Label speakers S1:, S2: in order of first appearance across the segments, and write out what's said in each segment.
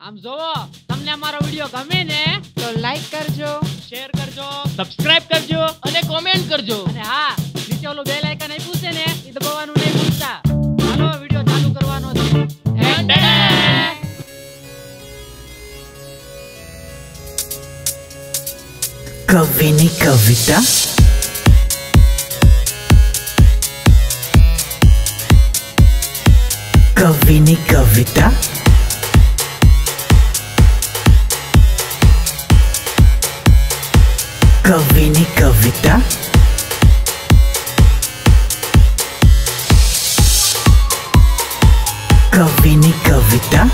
S1: આમ જોવો તમને અમારો વીડિયો ગમે ને
S2: તો લાઈક કરજો.
S1: શેર કરજો
S3: સબસ્ક્રાઇબ કરજો અને કોમેન્ટ કરજો.
S1: અને હા નીચે ઓલું બેલ આઇકન આપ્યું છે ને એ દબાવવાનું નહીં ભૂલતા. હાલો વીડિયો ચાલુ કરવાનો છે.
S4: કવિની કવિતા? કવિની કવિતા? કવિની કવિતા કવિની કવિતા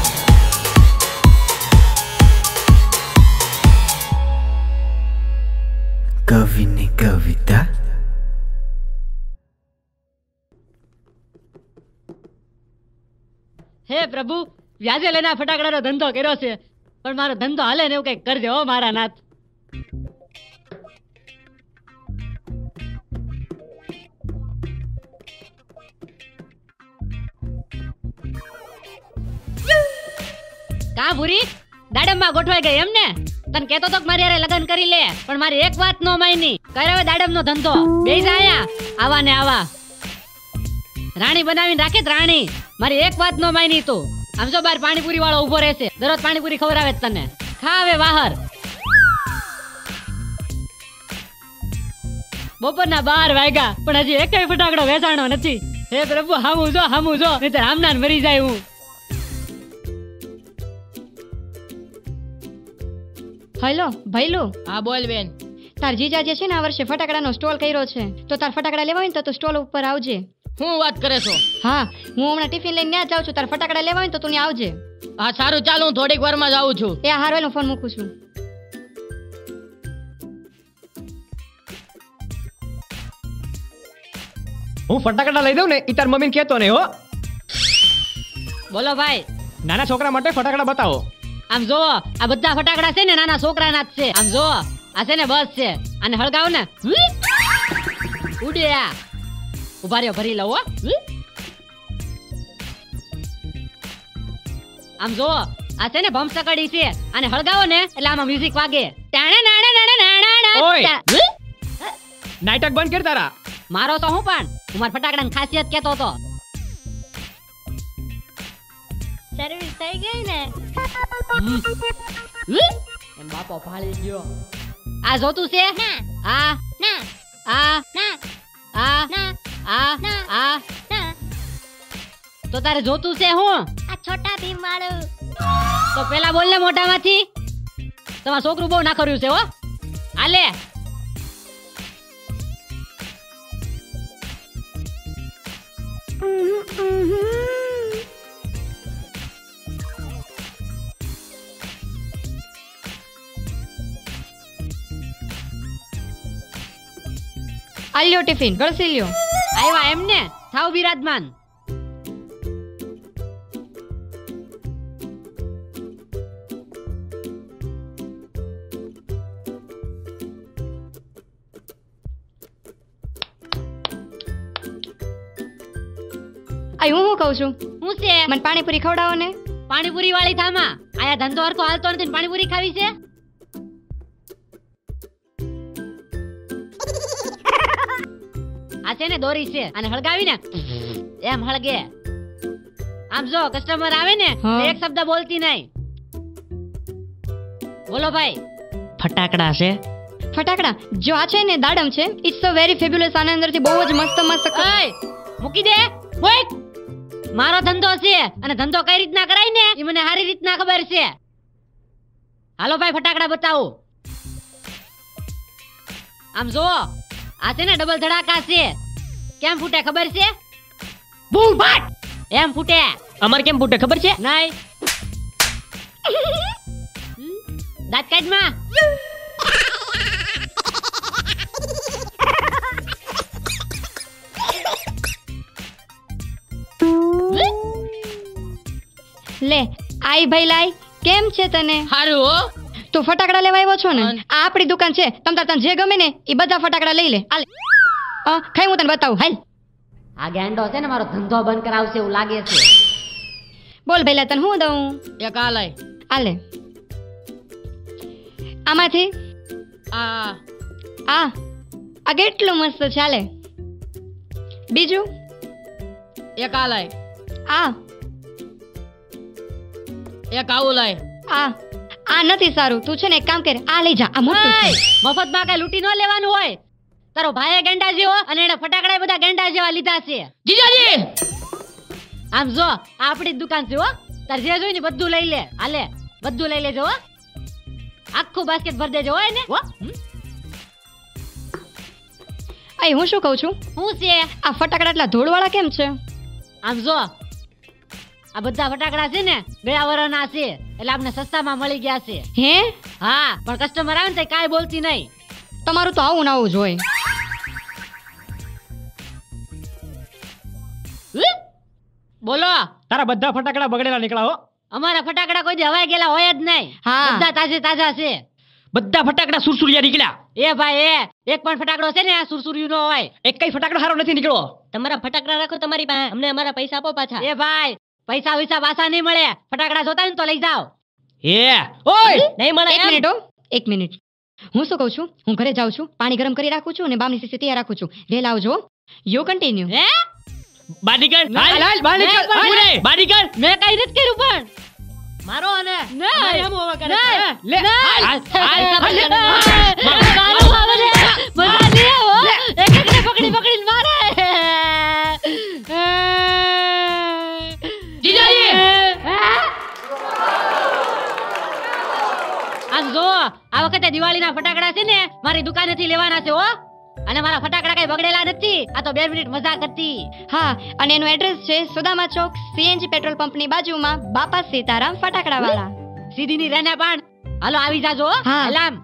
S4: કવિની કવિતા
S1: હે પ્રભુ, વ્યાજે લઈને ફટાકડાનો ધંધો કર્યો છે. પણ મારો ધંધો હાલે ને એવું કઈ કરજે મારા નાથ. કા ભૂરી? દાડમમાં ગોઠવાઈ ગઈ એમ ને? તને કેતો તો મારી હારે લગ્ન કરી લે, પણ મારી એક વાત નો માયની કરે હવે દાડમનો ધંધો. બે આયા આવા ને આવા. રાણી બનાવીને રાખે રાણી. મારી એક વાત નો માની તું. આમ જો બાર પાણીપુરી વાળો ઊભો રહેશે. દરરોજ પાણીપુરી ખવડાવે જ તને. ખા હવે બહાર બપોરના બાર વાગ્યા, પણ હજી એકેય ફટાકડો વેચાણો નથી. હે પ્રભુ, હામું જો હામું જો. નહીં રામનાન મરી જાય હું.
S2: હેલો ભૈલું
S3: હા બોલ બેન.
S2: તાર જીજા જે છે ને આ વર્ષે ફટાકડાનો સ્ટોલ કર્યો છે. તો તાર ફટાકડા લેવા હોય ને તો તું સ્ટોલ ઉપર આવજે.
S3: હું વાત કરે છો?
S2: હા હું હમણાં ટિફિન લઈને ત્યાં જાઉં છું. તાર ફટાકડા લેવા હોય ને તો તું આવજે.
S3: હા સારું ચાલો હું થોડીક વારમાં જ આવું છું.
S2: એ હારવેલો ફોન મૂકું છું.
S5: હું ફટાકડા લઈ દઉં ને ઈ તાર મમ્મીને કહેતો ને હો.
S1: બોલો ભાઈ.
S5: નાના છોકરા માટે ફટાકડા બતાવો.
S1: આમ જો આ બધા ફટાકડા છે ને નાના છોકરાના જ છે. આમ જો આ છે ને બસ છે. અને હળગાવ ને. ઉડ્યા ઊભા રહ્યો ભરી લઉં આમ જો આ છે ને ભમસકડી છે. અને હળગાવો ને એટલે આમાં મ્યુઝિક વાગે. ટાણે નાણે નાણે નાણા.
S5: નાટક બંધ કર તારા.
S1: મારો તો હું પણ. હું મારા ફટાકડાની ખાસિયત કેતો હતો. સર્વિસ થઈ ગઈ ને એમ બાપો ફાળી ગયો આ જોતું છે આ આ આ આ આ તો તારે જોતું છે હું?
S6: આ છોટા ભીમ વાળું
S1: તો પેલા બોલ ને મોઢામાંથી. તમાર છોકરું બહુ ના કર્યું છે હો. આલે
S2: આલ્યો ટિફિન ગળસી લ્યો.
S1: આવ્યા એમને થાવ બિરાજમાન.
S2: આય હું શું કહું છું?
S1: હું છે.
S2: મને પાણીપુરી ખવડાવો ને
S1: પાણીપુરી વાળી થામા. આયા ધંધો હરકો હાલતો નથી પાણીપુરી ખાવી છે? આ છે ને દોરી છે. અને હળગાવીને એમ હળગે. આમ જો કસ્ટમર આવે ને એક શબ્દ બોલતી નહીં. બોલો ભાઈ. ફટાકડા છે.
S2: ફટાકડા? જો આ છે ને દાડમ છે ઇટ્સ સો વેરી ફેબ્યુલસ આના અંદરથી બહુ જ મસ્ત મસ્ત
S1: કઈ મૂકી દે. મૂક. મારો ધંધો છે. અને ધંધો કઈ રીતના કરાય ને એ મને સારી રીતના ખબર છે. હાલો ભાઈ ફટાકડા બતાવો. આમ જો આ છે ને ડબલ ધડાકા છે. કેમ ફૂટે ખબર છે? બૂમ ફાટ એમ ફૂટે.
S3: અમાર કેમ ફૂટે ખબર છે?
S1: નહીં? દાંત કાઢમાં
S2: લે આઈ ભાઈ લાઈ કેમ છે તને?
S3: હારું હો.
S2: તું ફટાકડા લેવા આવ્યો છો ને? આ આપણી દુકાન છે. તમ તાર તને જે ગમે ને એ બધા ફટાકડા લઈ લે. હાલ. અ, ખાઈ હું તને બતાવું. હાલ.
S1: આ ગેંડો છે ને મારો ધંધો બંધ કરાવશે એવું લાગે છે.
S2: બોલ ભઈલા તને હું દઉં?
S3: એક આ લઈ.
S2: આલે આમાંથી?
S3: આ.
S2: આ. આ કેટલું મસ્ત ચાલે બીજું?
S3: એક આ લઈ.
S2: આ.
S3: એક આવું લાય
S2: આ. આ નથી સારું. તું છે ને એક કામ કર આ લઈ જા આ મોટું છે.
S1: મફતમાં કઈ લૂંટી ન લેવાનું હોય. તારો ભાઈએ ગેંડા જેવો અને એને ફટાકડા બધા ગેંડા જેવા લીધા છે.
S3: જીજાજી!
S1: આમ જો આ આપણી જ દુકાન છે હો. તાર જે જોઈ ને બધું લઈ લે. હાલે બધું લઈ લેજો હો. આખું બાસ્કેટ ભરી દેજો હોય ને હો?
S2: અય હું શું કહું છું?
S1: હું છે?
S2: આ ફટાકડા એટલા ધૂળવાળા કેમ છે?
S1: આમ જો આ બધા ફટાકડા છે ને ગયા વરના છે. એટલે આપણે સસ્તામાં મળી ગયા છે.
S2: હે?
S1: હા પણ કસ્ટમર આવે ને કાંઈ બોલતી નહીં.
S2: તમારું તો આવું ના આવું જ
S3: બોલો.
S5: તારા બધા ફટાકડા બગડેલા નીકળ્યા હો.
S1: અમારા ફટાકડા કોઈ દી હવાઈ ગયેલા હોય જ નહીં.
S2: હા.
S1: બધા તાજે તાજા છે.
S5: બધા ફટાકડા સુરસુરિયા નીકળ્યા.
S1: એ ભાઈ એ. એક પણ ફટાકડો છે ને આ સુરસુરિયું નો હોય.
S5: એક કઈ ફટાકડો સારો નથી નીકળ્યો.
S3: તમારા ફટાકડા રાખો તમારી પાસે. અમને અમારા પૈસા આપો પાછા.
S1: એ ભાઈ પૈસા વૈસા પાછા નહીં મળે. ફટાકડા જોતા ને તો લઈ જાઓ.
S5: હે ઓય!
S3: નહીં મળે
S2: એક મિનિટ હો એક મિનિટ. હું શું કહું છું? હું ઘરે જાઉં છું પાણી ગરમ કરી રાખું છું અને બામની સીસી તૈયાર રાખું છું. વહેલા આવજો યુ કન્ટિન્યુ
S1: હે?
S5: બહાર હાલ. હાલ બહાર
S1: મેં
S5: નીકળ
S1: પણ-
S5: હાલ રે, બહાર નીકળ.
S1: મેં કઈ રીત કર્યું પણ.
S3: મારો અને ના એમ હોવા કરે
S5: લે હાલ. હાલ હાલ.
S1: આ વખતે દિવાળીના ફટાકડા છે ને મારી દુકાનેથી લેવાના છે હો. અને મારા ફટાકડા કઈ બગડેલા નથી આ તો બે મિનિટ મજાક હતી.
S2: હા અને એનું એડ્રેસ છે સુદામા ચોક સીએનજી પેટ્રોલ પંપની બાજુમાં બાપા સીતારામ ફટાકડા વાળા
S1: સીધીની રહેને પણ. હાલો આવી જાજો
S2: હો.
S1: એલામ